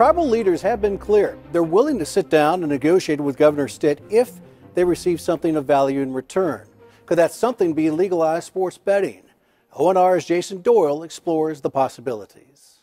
Tribal leaders have been clear. They're willing to sit down and negotiate with Governor Stitt if they receive something of value in return. Could that something be legalized sports betting? ONR's Jason Doyle explores the possibilities.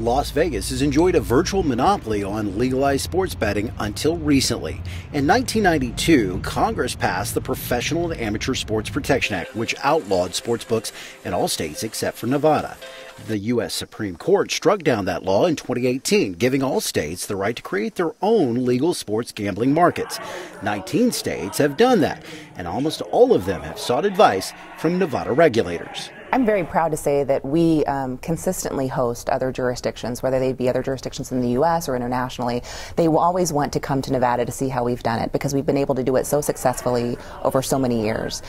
Las Vegas has enjoyed a virtual monopoly on legalized sports betting until recently. In 1992, Congress passed the Professional and Amateur Sports Protection Act, which outlawed sports books in all states except for Nevada. The U.S. Supreme Court struck down that law in 2018, giving all states the right to create their own legal sports gambling markets. 19 states have done that, and almost all of them have sought advice from Nevada regulators. I'm very proud to say that we um, consistently host other jurisdictions, whether they be other jurisdictions in the U.S. or internationally. They will always want to come to Nevada to see how we've done it because we've been able to do it so successfully over so many years.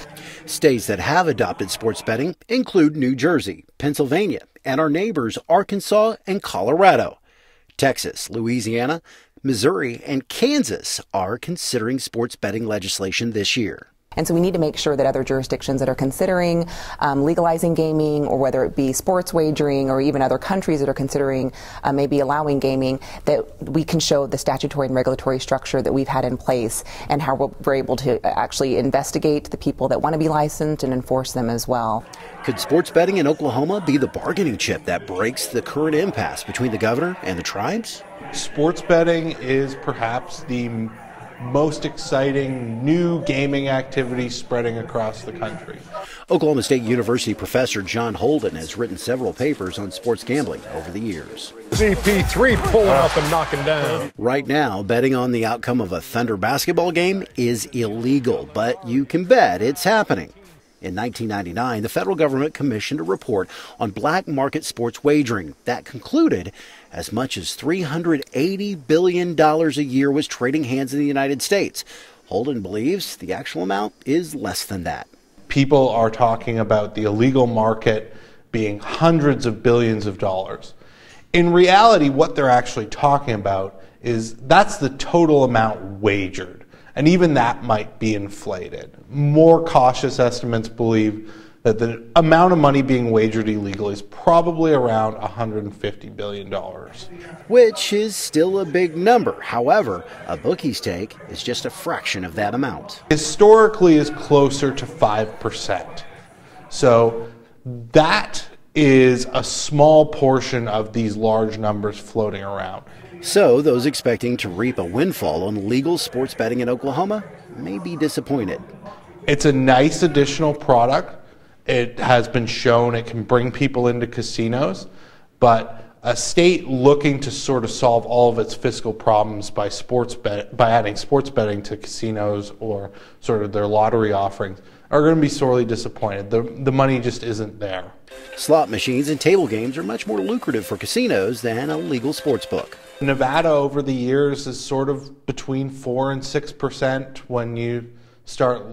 States that have adopted sports betting include New Jersey, Pennsylvania, and our neighbors Arkansas and Colorado. Texas, Louisiana, Missouri, and Kansas are considering sports betting legislation this year. And so we need to make sure that other jurisdictions that are considering um, legalizing gaming, or whether it be sports wagering, or even other countries that are considering uh, maybe allowing gaming, that we can show the statutory and regulatory structure that we've had in place and how we're able to actually investigate the people that want to be licensed and enforce them as well. Could sports betting in Oklahoma be the bargaining chip that breaks the current impasse between the governor and the tribes? Sports betting is perhaps the most exciting new gaming activity spreading across the country. Oklahoma State University professor John Holden has written several papers on sports gambling over the years. CP3 pulling up and knocking down. Right now, betting on the outcome of a Thunder basketball game is illegal, but you can bet it's happening. In 1999, the federal government commissioned a report on black market sports wagering that concluded as much as $380 billion a year was trading hands in the United States. Holden believes the actual amount is less than that. People are talking about the illegal market being hundreds of billions of dollars. In reality, what they're actually talking about is that's the total amount wagered and even that might be inflated. More cautious estimates believe that the amount of money being wagered illegally is probably around $150 billion. Which is still a big number. However, a bookie's take is just a fraction of that amount. Historically is closer to 5%. So that is a small portion of these large numbers floating around. So, those expecting to reap a windfall on legal sports betting in Oklahoma may be disappointed. It's a nice additional product. It has been shown it can bring people into casinos, but a state looking to sort of solve all of its fiscal problems by sports bet, by adding sports betting to casinos or sort of their lottery offerings are going to be sorely disappointed. The, the money just isn't there. Slot machines and table games are much more lucrative for casinos than a legal sports book. Nevada over the years is sort of between 4 and 6% when you start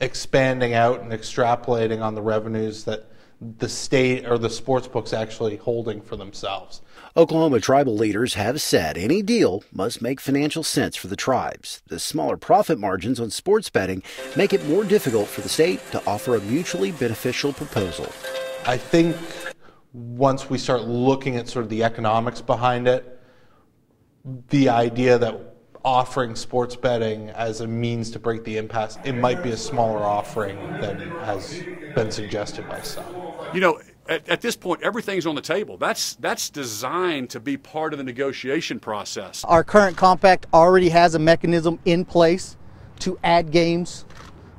expanding out and extrapolating on the revenues that the state or the sports books actually holding for themselves. Oklahoma tribal leaders have said any deal must make financial sense for the tribes. The smaller profit margins on sports betting make it more difficult for the state to offer a mutually beneficial proposal. I think once we start looking at sort of the economics behind it, the idea that offering sports betting as a means to break the impasse, it might be a smaller offering than has been suggested by some. You know, at, at, this point, everything's on the table. That's that's designed to be part of the negotiation process. Our current compact already has a mechanism in place to add games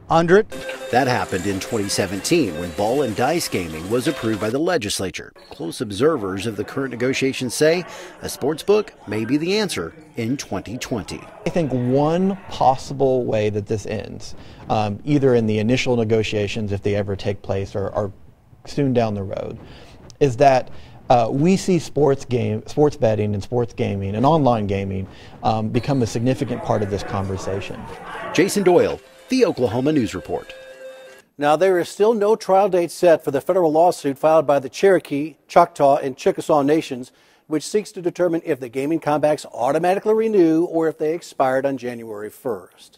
under it. That happened in 2017 when ball and dice gaming was approved by the legislature. Close observers of the current negotiations say a sports book may be the answer in 2020. I think one possible way that this ends, um, either in the initial negotiations, if they ever take place, or, or soon down the road, is that uh, we see sports game, sports betting, and sports gaming and online gaming um, become a significant part of this conversation. Jason Doyle, the Oklahoma News Report. Now, there is still no trial date set for the federal lawsuit filed by the Cherokee, Choctaw, and Chickasaw nations, which seeks to determine if the gaming compacts automatically renew or if they expired on January 1st.